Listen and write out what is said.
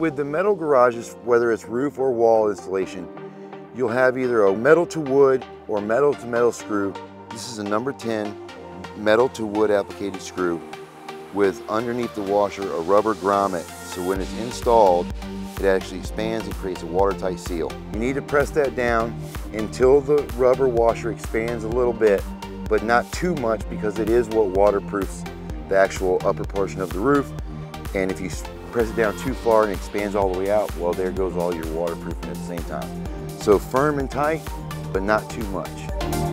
with the metal garages, whether it's roof or wall installation, you'll have either a metal to wood or metal to metal screw. This is a number 10 metal to wood applicated screw with underneath the washer a rubber grommet. So when it's installed, it actually expands and creates a watertight seal. You need to press that down until the rubber washer expands a little bit, but not too much because it is what waterproofs the actual upper portion of the roof. And if you press it down too far and expands all the way out, well, there goes all your waterproofing at the same time. So firm and tight, but not too much.